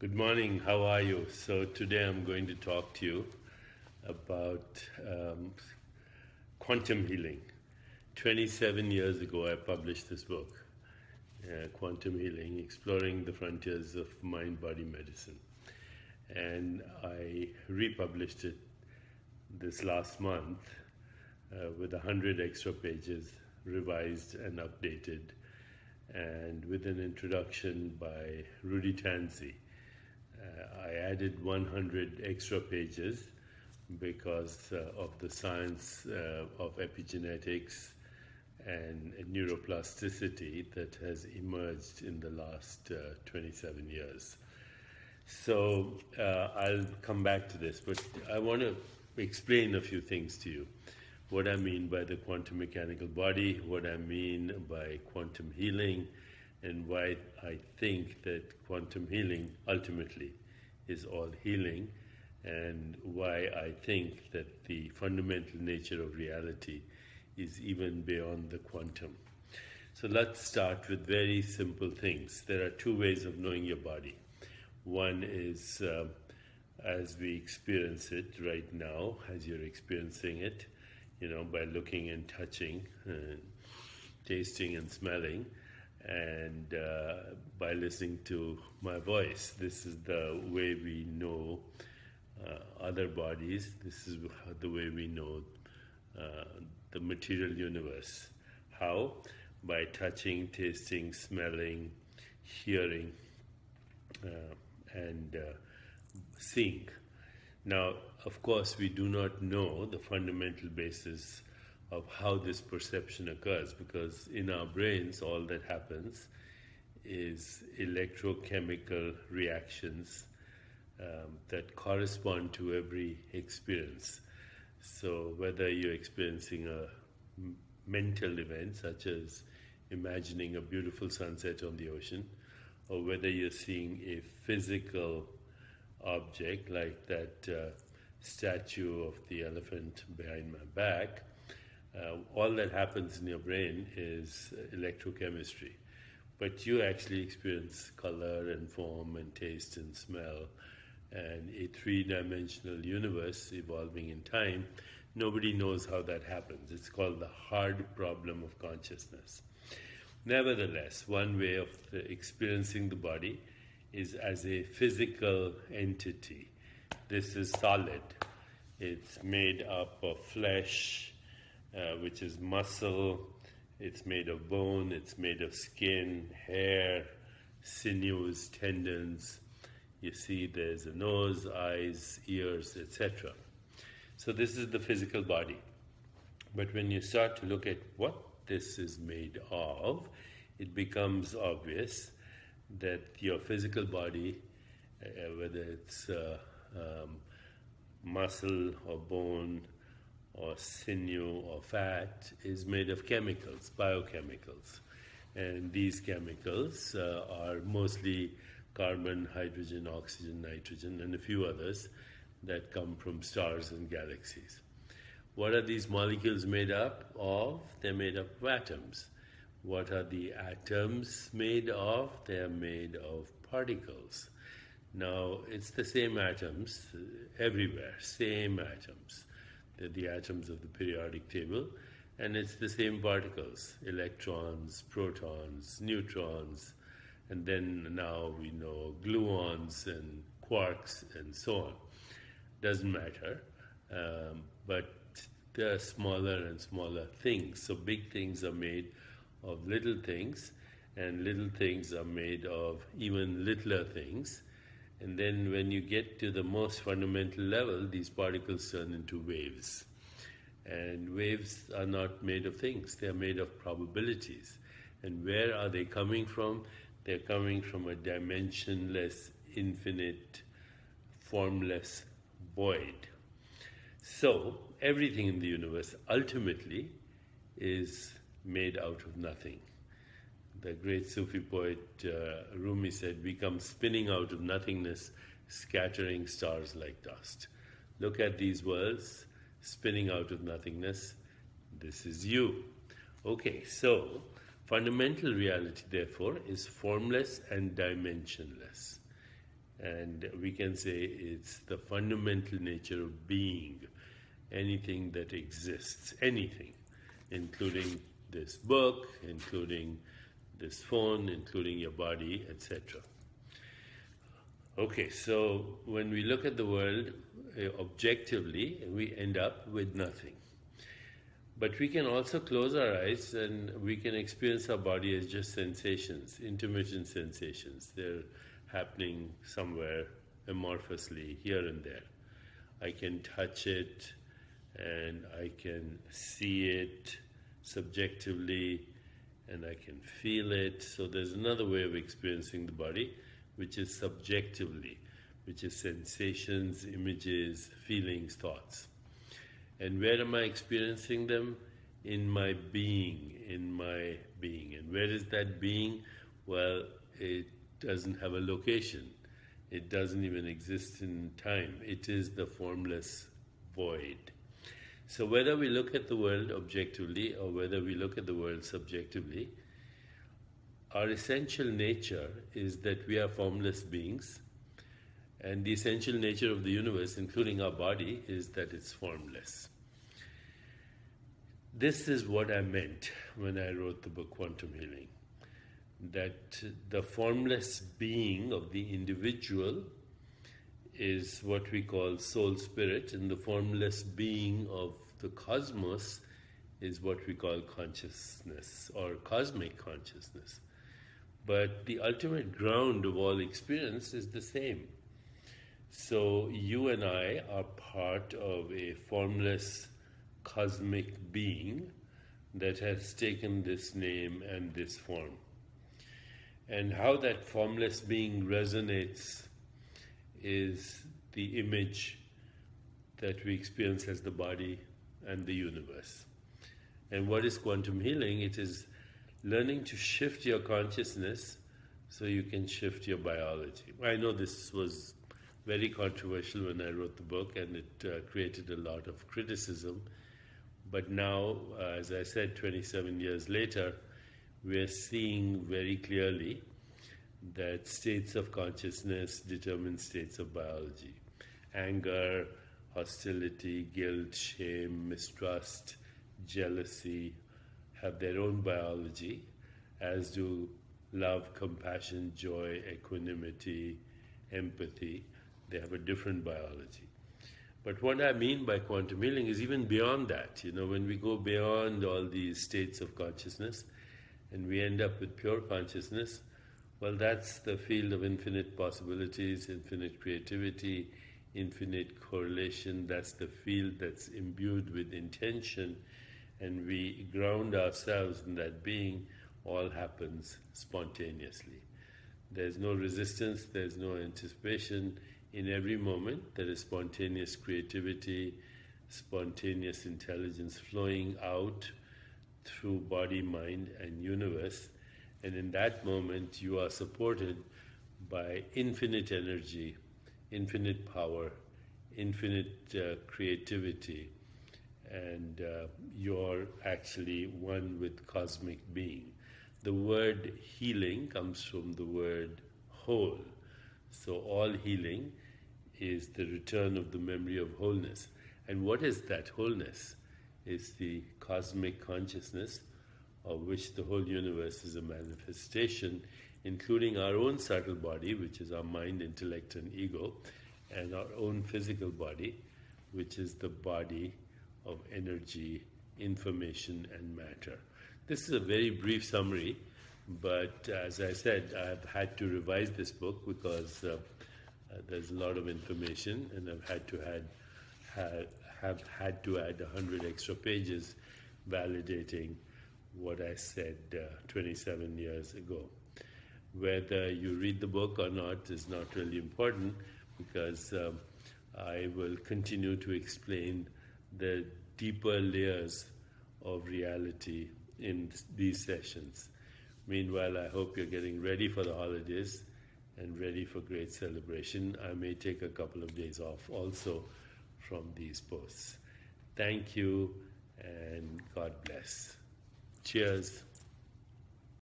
Good morning, how are you? So, today I'm going to talk to you about um, quantum healing. 27 years ago, I published this book, uh, Quantum Healing Exploring the Frontiers of Mind Body Medicine. And I republished it this last month uh, with 100 extra pages, revised and updated, and with an introduction by Rudy uh, I added 100 extra pages because uh, of the science uh, of epigenetics and neuroplasticity that has emerged in the last 27 years. So uh, I'll come back to this, but I want to explain a few things to you. What I mean by the quantum mechanical body, what I mean by quantum healing, and why I think that quantum healing ultimately is all healing, and why I think that the fundamental nature of reality is even beyond the quantum. So let's start with very simple things. There are two ways of knowing your body. One is uh, as we experience it right now, as you're experiencing it, you know, by looking and touching, and tasting and smelling and uh, by listening to my voice. This is the way we know uh, other bodies. This is the way we know uh, the material universe. How? By touching, tasting, smelling, hearing, uh, and uh, seeing. Now, of course, we do not know the fundamental basis of how this perception occurs because in our brains all that happens is electrochemical reactions um, that correspond to every experience. So, whether you're experiencing a mental event such as imagining a beautiful sunset on the ocean, or whether you're seeing a physical object like that uh, statue of the elephant behind my back, uh, all that happens in your brain is electrochemistry. But you actually experience color and form and taste and smell and a three dimensional universe evolving in time. Nobody knows how that happens. It's called the hard problem of consciousness. Nevertheless, one way of experiencing the body is as a physical entity. This is solid, it's made up of flesh uh, which is muscle. It's made of bone, it's made of skin, hair, sinews, tendons. You see, there's a nose, eyes, ears, etc. So, this is the physical body. But when you start to look at what this is made of, it becomes obvious that your physical body, uh, whether it's uh, um, muscle or bone, or sinew or fat is made of chemicals, biochemicals. And these chemicals uh, are mostly carbon, hydrogen, oxygen, nitrogen, and a few others that come from stars and galaxies. What are these molecules made up of? They're made up of atoms. What are the atoms made of? They're made of particles. Now, it's the same atoms everywhere, same atoms the atoms of the periodic table, and it's the same particles electrons, protons, neutrons, and then now we know gluons and quarks and so on. Doesn't matter, um, but there are smaller and smaller things. So big things are made of little things, and little things are made of even littler things. And then when you get to the most fundamental level, these particles turn into waves. And waves are not made of things, they are made of probabilities. And where are they coming from? They're coming from a dimensionless, infinite, formless void. So, everything in the universe ultimately is made out of nothing the great Sufi poet uh, Rumi said, We come spinning out of nothingness, scattering stars like dust. Look at these worlds, spinning out of nothingness. This is you. Okay, so fundamental reality, therefore, is formless and dimensionless. And we can say it's the fundamental nature of being, anything that exists, anything, including this book, including this phone, including your body, etc. Okay, so when we look at the world uh, objectively, we end up with nothing. But we can also close our eyes and we can experience our body as just sensations, intermittent sensations. They're happening somewhere amorphously here and there. I can touch it and I can see it subjectively and I can feel it. So there's another way of experiencing the body, which is subjectively, which is sensations, images, feelings, thoughts. And where am I experiencing them? In my being, in my being. And where is that being? Well, it doesn't have a location. It doesn't even exist in time. It is the formless void. So, whether we look at the world objectively or whether we look at the world subjectively, our essential nature is that we are formless beings and the essential nature of the universe, including our body, is that it's formless. This is what I meant when I wrote the book Quantum Healing that the formless being of the individual is what we call soul spirit, and the formless being of the cosmos is what we call consciousness or cosmic consciousness. But the ultimate ground of all experience is the same. So you and I are part of a formless cosmic being that has taken this name and this form. And how that formless being resonates is the image that we experience as the body and the universe. And what is quantum healing? It is learning to shift your consciousness so you can shift your biology. I know this was very controversial when I wrote the book, and it uh, created a lot of criticism. But now, uh, as I said, 27 years later, we're seeing very clearly that states of consciousness determine states of biology. Anger, hostility, guilt, shame, mistrust, jealousy have their own biology, as do love, compassion, joy, equanimity, empathy they have a different biology. But what I mean by quantum healing is even beyond that. You know, when we go beyond all these states of consciousness and we end up with pure consciousness, well, that's the field of infinite possibilities, infinite creativity, infinite correlation. That's the field that's imbued with intention, and we ground ourselves in that being. All happens spontaneously. There's no resistance, there's no anticipation in every moment there is spontaneous creativity, spontaneous intelligence flowing out through body, mind, and universe. And in that moment, you are supported by infinite energy, infinite power, infinite uh, creativity, and uh, you're actually one with cosmic being. The word healing comes from the word whole. So, all healing is the return of the memory of wholeness. And what is that wholeness? It's the cosmic consciousness of which the whole universe is a manifestation, including our own subtle body, which is our mind, intellect, and ego, and our own physical body, which is the body of energy, information, and matter. This is a very brief summary but as I said, I've had to revise this book because uh, uh, there's a lot of information, and I've had to add, have, have had to add 100 extra pages validating what I said uh, 27 years ago. Whether you read the book or not is not really important because um, I will continue to explain the deeper layers of reality in these sessions. Meanwhile, I hope you're getting ready for the holidays and ready for great celebration. I may take a couple of days off also from these posts. Thank you and God bless. Cheers.